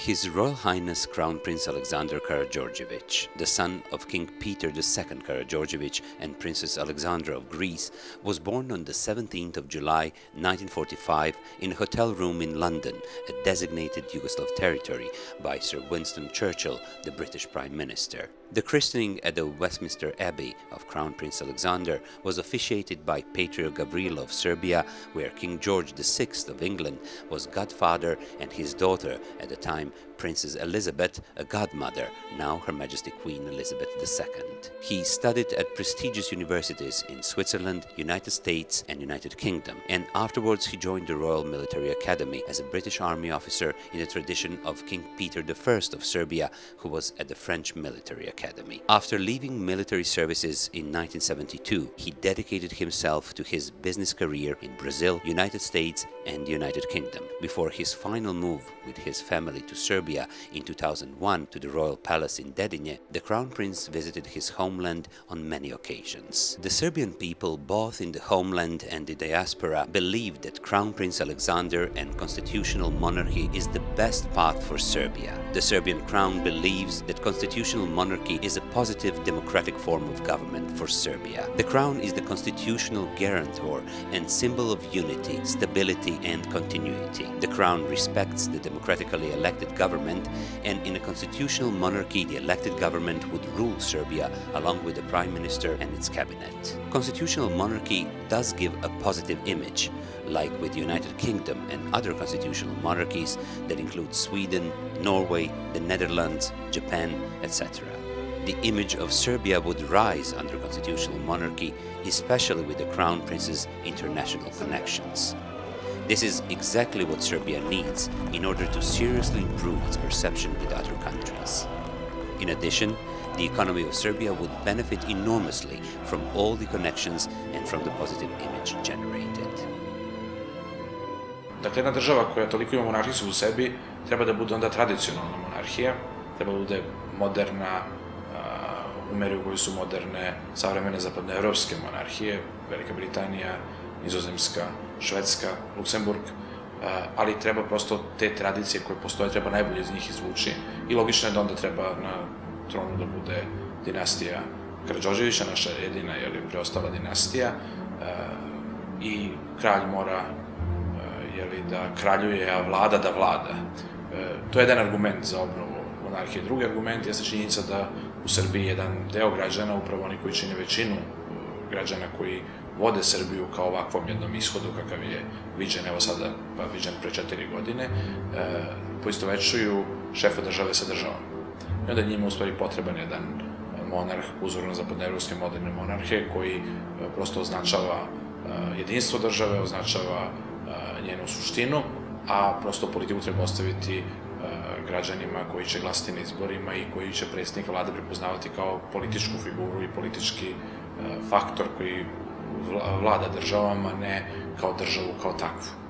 His Royal Highness Crown Prince Alexander Karageorgievich, the son of King Peter II Karageorgievich and Princess Alexandra of Greece, was born on the 17th of July 1945 in a hotel room in London, a designated Yugoslav territory, by Sir Winston Churchill, the British Prime Minister. The christening at the Westminster Abbey of Crown Prince Alexander was officiated by Patriarch Gavrilo of Serbia, where King George VI of England was godfather and his daughter, at the time Princess Elizabeth, a godmother, now Her Majesty Queen Elizabeth II. He studied at prestigious universities in Switzerland, United States and United Kingdom, and afterwards he joined the Royal Military Academy as a British Army officer in the tradition of King Peter I of Serbia, who was at the French Military Academy. After leaving military services in 1972, he dedicated himself to his business career in Brazil, United States and the United Kingdom, before his final move with his family to Serbia Serbia in 2001 to the royal palace in Dedinje, the crown prince visited his homeland on many occasions. The Serbian people, both in the homeland and the diaspora, believe that Crown Prince Alexander and constitutional monarchy is the best path for Serbia. The Serbian crown believes that constitutional monarchy is a positive democratic form of government for Serbia. The crown is the constitutional guarantor and symbol of unity, stability and continuity. The crown respects the democratically elected government government, and in a constitutional monarchy, the elected government would rule Serbia along with the prime minister and its cabinet. Constitutional monarchy does give a positive image, like with the United Kingdom and other constitutional monarchies that include Sweden, Norway, the Netherlands, Japan, etc. The image of Serbia would rise under constitutional monarchy, especially with the Crown Prince's international connections. This is exactly what Serbia needs in order to seriously improve its perception with other countries. In addition, the economy of Serbia would benefit enormously from all the connections and from the positive image generated. Dakle, jedna država koja toliko ima monarhijsku u sebi, treba da bude onda tradicionalna monarhija, treba da bude moderna, u meri u kojoj su moderne savremene zapadnoevropske monarhije, Velika Britanija, Nizozemska, Švedska, Luksemburg, eh, ali treba prosto te tradicije koje postoje, treba najbolje iz njih izvući i logično je da onda treba na tronu da bude dinastija Karadžođevića, naša jedina je preostala dinastija eh, i kralj mora eh, jeli, da kraljuje, a vlada da vlada. To je jedan argument za obnovu monarhije. Drugi argument je činjenica da u Srbiji jedan deo građana, upravo oni koji čine većinu građana koji vode Srbiju kao ovakvom jednom ishodu kakav je viđen, evo sada, pa viđen pre četiri godine, e, poistovečuju šefa države sa državom. I onda njima u stvari potreban jedan monarh uzorno zapadnoevropske moderne monarhe koji e, prosto označava e, jedinstvo države, označava e, njenu suštinu, a prosto politiku treba ostaviti građanima koji će glasiti na izborima i koji će predsjednika vlade prepoznavati kao političku figuru i politički faktor koji vlada državama, ne kao državu kao takvu.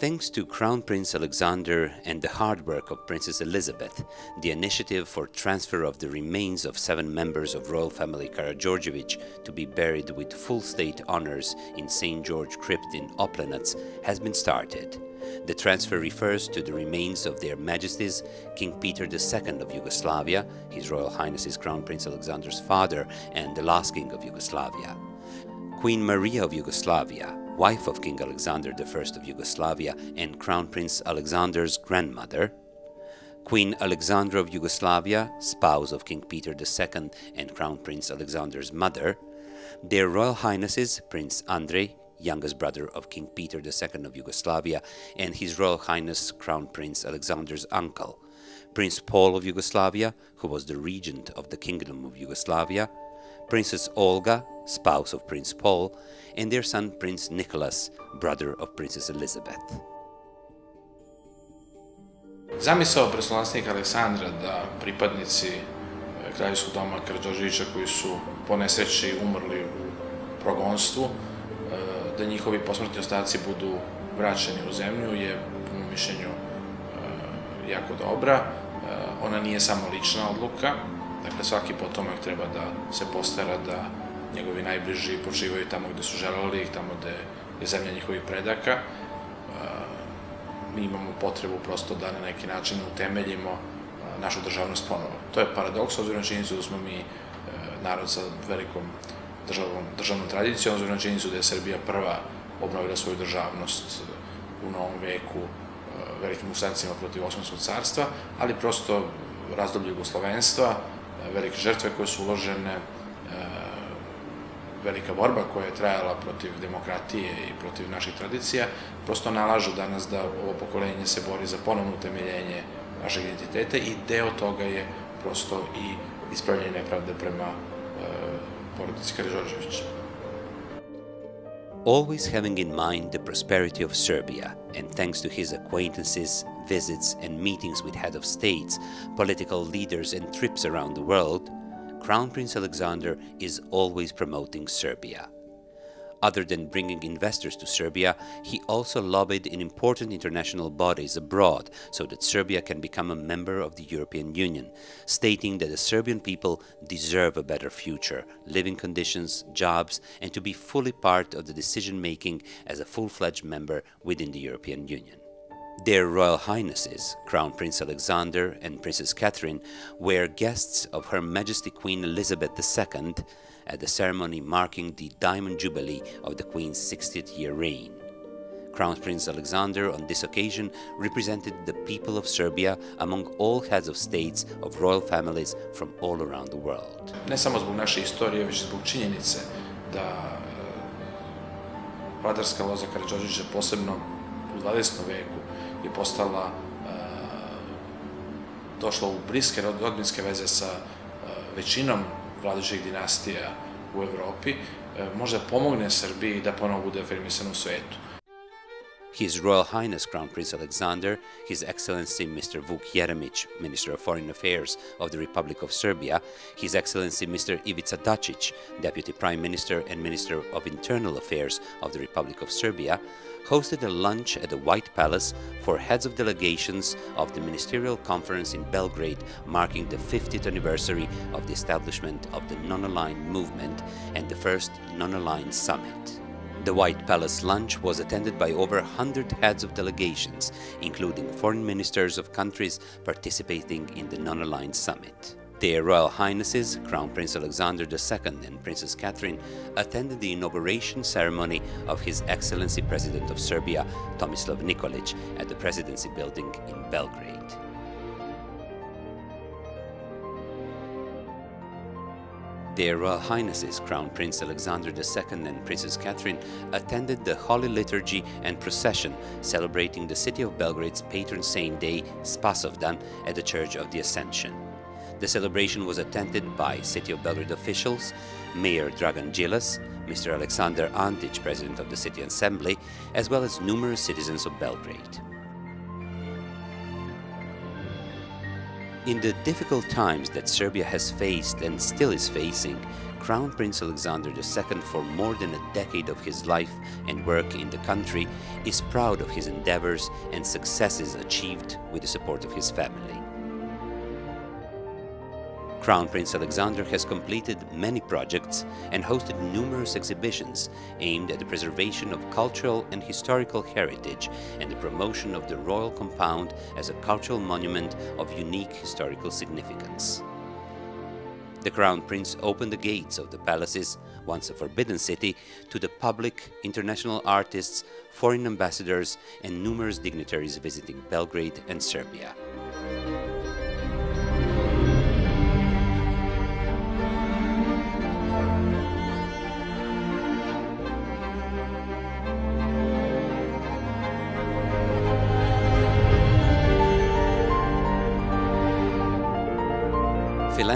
Thanks to Crown Prince Alexander and the hard work of Princess Elizabeth, the initiative for transfer of the remains of seven members of royal family Karageorgievich to be buried with full state honors in St. George Crypt in Oplenac has been started. The transfer refers to the remains of their majesties King Peter II of Yugoslavia, His Royal Highness's Crown Prince Alexander's father and the last king of Yugoslavia, Queen Maria of Yugoslavia, wife of King Alexander I of Yugoslavia and Crown Prince Alexander's grandmother, Queen Alexandra of Yugoslavia, spouse of King Peter II and Crown Prince Alexander's mother, their Royal Highnesses Prince Andrei, youngest brother of King Peter II of Yugoslavia, and His Royal Highness Crown Prince Alexander's uncle, Prince Paul of Yugoslavia, who was the regent of the Kingdom of Yugoslavia, Princess Olga, spouse of Prince Paul, and their son Prince Nicholas, brother of Princess Elizabeth. Zamisao prestolonaslednika Aleksandra da pripadnici eh, kraljevskog doma koji su po nesreći umrli u progonstvu da njihovi posmrtni ostaci budu vraćeni u zemlju je, po mojom mišljenju, e, jako dobra. E, ona nije samo lična odluka, dakle svaki potomak treba da se postara da njegovi najbliži počivaju tamo gde su želeli, tamo gde je zemlja njihovih predaka. E, mi imamo potrebu prosto da na neki način utemeljimo našu državnost ponovo. To je paradoks, obzirom činjenicu da smo mi narod sa velikom državnom, državnom tradicijom, na činjenicu da je Srbija prva obnovila svoju državnost u novom veku e, velikim ustancima protiv Osmanskog carstva, ali prosto razdoblje Jugoslovenstva, e, velike žrtve koje su uložene, velika borba koja je trajala protiv demokratije i protiv naših tradicija, prosto nalažu danas da ovo pokolenje se bori za ponovno utemeljenje našeg identiteta i deo toga je prosto i ispravljanje nepravde prema. Always having in mind the prosperity of Serbia, and thanks to his acquaintances, visits, and meetings with head of states, political leaders, and trips around the world, Crown Prince Alexander is always promoting Serbia. Other than bringing investors to Serbia, he also lobbied in important international bodies abroad so that Serbia can become a member of the European Union, stating that the Serbian people deserve a better future, living conditions, jobs, and to be fully part of the decision making as a full fledged member within the European Union. Their Royal Highnesses, Crown Prince Alexander and Princess Catherine, were guests of Her Majesty Queen Elizabeth II at the ceremony marking the Diamond Jubilee of the Queen's 60th year reign. Crown Prince Alexander on this occasion represented the people of Serbia among all heads of states of royal families from all around the world. Ne samo zbog naše istorije, već zbog činjenice da vladarska loza Karadžođića posebno u 20. veku je postala došla u bliske rodbinske veze sa većinom dinastija u Evropi, možda pomogne Srbiji da ponovo bude u svetu. His Royal Highness Crown Prince Alexander, His Excellency Mr. Vuk Jeremic, Minister of Foreign Affairs of the Republic of Serbia, His Excellency Mr. Ivica Dacic, Deputy Prime Minister and Minister of Internal Affairs of the Republic of Serbia, hosted a lunch at the White Palace for heads of delegations of the Ministerial Conference in Belgrade marking the 50th anniversary of the establishment of the non-aligned movement and the first non-aligned summit. The White Palace lunch was attended by over 100 heads of delegations, including foreign ministers of countries participating in the non-aligned summit. Their Royal Highnesses, Crown Prince Alexander II and Princess Catherine, attended the inauguration ceremony of His Excellency President of Serbia, Tomislav Nikolic, at the Presidency Building in Belgrade. Their Royal Highnesses, Crown Prince Alexander II and Princess Catherine, attended the Holy Liturgy and procession celebrating the city of Belgrade's patron saint day, Spasovdan, at the Church of the Ascension. The celebration was attended by City of Belgrade officials, Mayor Dragan Djilas, Mr. Alexander Antic, President of the City Assembly, as well as numerous citizens of Belgrade. In the difficult times that Serbia has faced and still is facing, Crown Prince Alexander II, for more than a decade of his life and work in the country, is proud of his endeavors and successes achieved with the support of his family. Crown Prince Alexander has completed many projects and hosted numerous exhibitions aimed at the preservation of cultural and historical heritage and the promotion of the royal compound as a cultural monument of unique historical significance. The Crown Prince opened the gates of the palaces, once a forbidden city, to the public, international artists, foreign ambassadors, and numerous dignitaries visiting Belgrade and Serbia.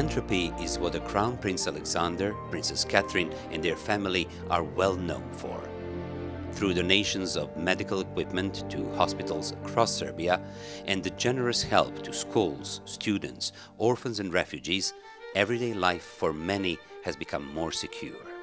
Philanthropy is what the Crown Prince Alexander, Princess Catherine, and their family are well known for. Through donations of medical equipment to hospitals across Serbia and the generous help to schools, students, orphans, and refugees, everyday life for many has become more secure.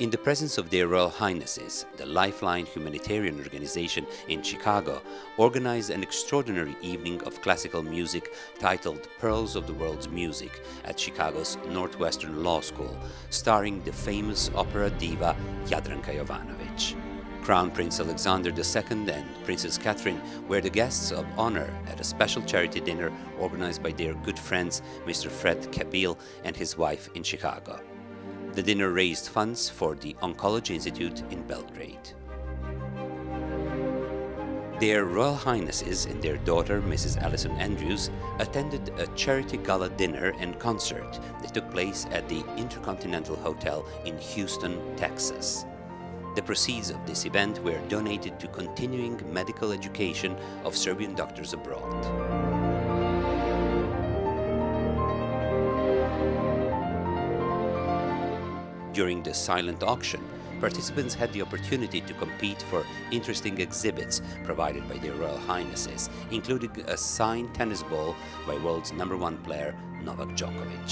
In the presence of their Royal Highnesses, the Lifeline Humanitarian Organization in Chicago organized an extraordinary evening of classical music titled Pearls of the World's Music at Chicago's Northwestern Law School, starring the famous opera diva Jadranka Jovanovic. Crown Prince Alexander II and Princess Catherine were the guests of honor at a special charity dinner organized by their good friends Mr. Fred Kabil and his wife in Chicago. The dinner raised funds for the Oncology Institute in Belgrade. Their Royal Highnesses and their daughter, Mrs. Alison Andrews, attended a charity gala dinner and concert that took place at the Intercontinental Hotel in Houston, Texas. The proceeds of this event were donated to continuing medical education of Serbian doctors abroad. During the silent auction, participants had the opportunity to compete for interesting exhibits provided by their Royal Highnesses, including a signed tennis ball by world's number one player Novak Djokovic.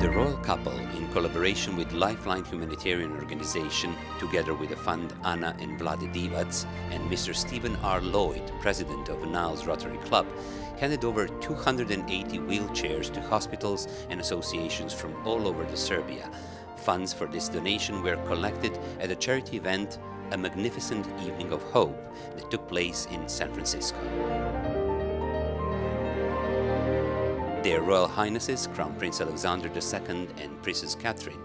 The royal couple, collaboration with Lifeline Humanitarian Organization, together with the fund Anna and Vlade Divac and Mr. Stephen R. Lloyd, president of Niles Rotary Club, handed over 280 wheelchairs to hospitals and associations from all over the Serbia. Funds for this donation were collected at a charity event, A Magnificent Evening of Hope, that took place in San Francisco. Their Royal Highnesses, Crown Prince Alexander II and Princess Catherine,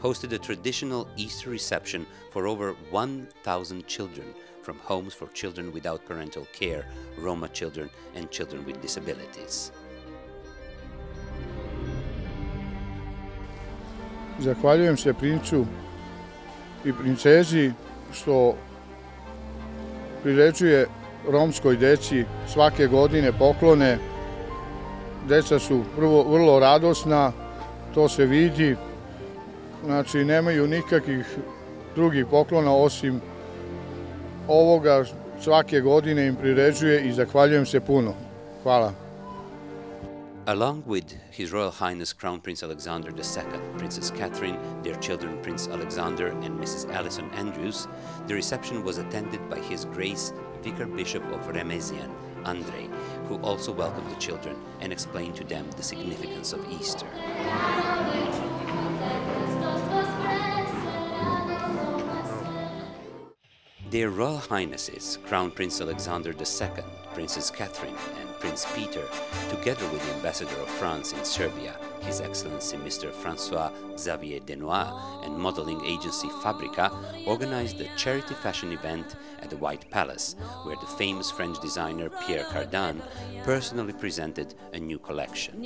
hosted a traditional Easter reception for over 1,000 children from homes for children without parental care, Roma children, and children with disabilities. Zahvaljujem se princu i princezi što priređuje romskoj deci svake godine poklone. Deca su prvo vrlo radosna, to se vidi. Znači, nemaju nikakvih drugih poklona osim ovoga svake godine im priređuje i zahvaljujem se puno. Hvala. Along with His Royal Highness Crown Prince Alexander II, Princess Catherine, their children Prince Alexander and Mrs. Alison Andrews, the reception was attended by His Grace Vicar Bishop of Remesiana, Andrei, who also welcomed the children and explained to them the significance of Easter. Their Royal Highnesses, Crown Prince Alexander II, Princess Catherine, and Prince Peter, together with the Ambassador of France in Serbia, His Excellency Mr. Francois Xavier Deniau, and modeling agency Fabrica, organized a charity fashion event at the White Palace, where the famous French designer Pierre Cardin personally presented a new collection.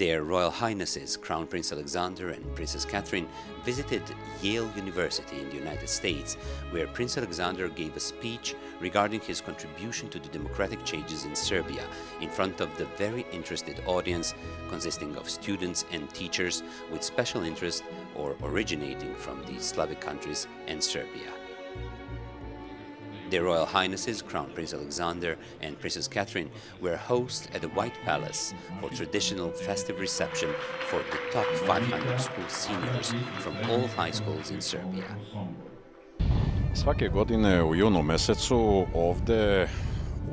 Their Royal Highnesses, Crown Prince Alexander and Princess Catherine, visited Yale University in the United States, where Prince Alexander gave a speech regarding his contribution to the democratic changes in Serbia in front of the very interested audience consisting of students and teachers with special interest or originating from the Slavic countries and Serbia. Their Royal Highnesses, Crown Prince Alexander and Princess Catherine, were hosts at the White Palace for traditional festive reception for the top 500 school seniors from all high schools in Serbia. Svake godine u junu mesecu ovde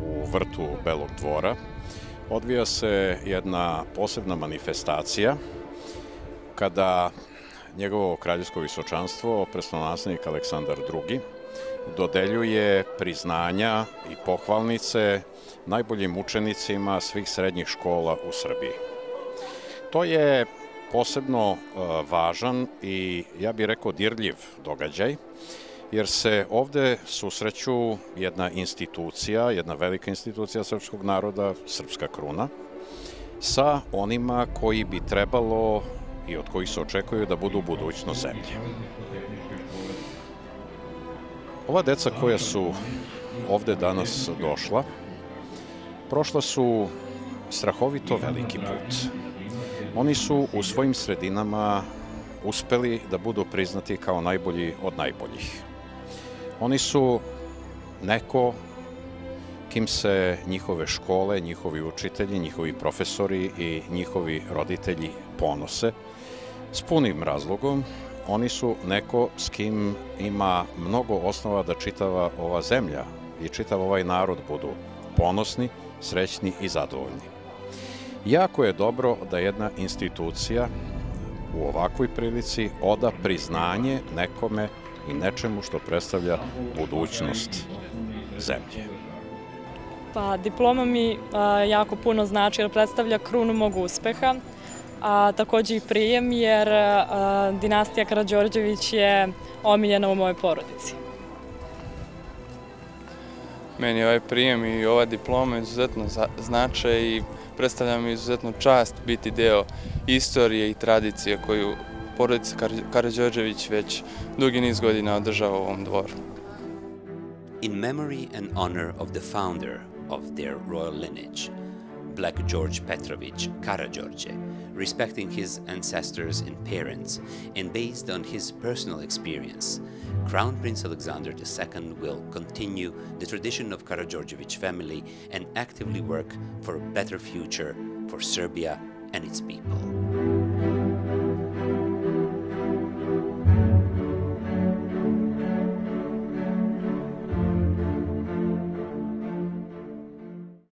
u vrtu Belog dvora odvija se jedna posebna manifestacija kada njegovo kraljevsko visočanstvo, prestolonaslednik Aleksandar II, dodeljuje priznanja i pohvalnice najboljim učenicima svih srednjih škola u Srbiji. To je posebno e, važan i ja bih rekao dirljiv događaj, jer se ovde susreću jedna institucija, jedna velika institucija srpskog naroda, Srpska kruna, sa onima koji bi trebalo i od kojih se očekuju da budu budućnost zemlje. Ova deca koja su ovde danas došla, prošla su strahovito veliki put. Oni su u svojim sredinama uspeli da budu priznati kao najbolji od najboljih. Oni su neko kim se njihove škole, njihovi učitelji, njihovi profesori i njihovi roditelji ponose. S punim razlogom, oni su neko s kim ima mnogo osnova da čitava ova zemlja i čitav ovaj narod budu ponosni, srećni i zadovoljni. Jako je dobro da jedna institucija u ovakvoj prilici oda priznanje nekome i nečemu što predstavlja budućnost zemlje. Pa diploma mi jako puno znači jer predstavlja krunu mog uspeha, a takođe i prijem jer a, dinastija Karadžorđević je omiljena u mojoj porodici. Meni ovaj prijem i ova diploma izuzetno znače i predstavlja mi izuzetnu čast biti deo istorije i tradicije koju porodica Karadžorđević već dugi niz godina održava u ovom dvoru. In memory and honor of the founder of their royal lineage, Black George Petrovich Karageorge, respecting his ancestors and parents, and based on his personal experience, Crown Prince Alexander II will continue the tradition of Karageorgevich family and actively work for a better future for Serbia and its people.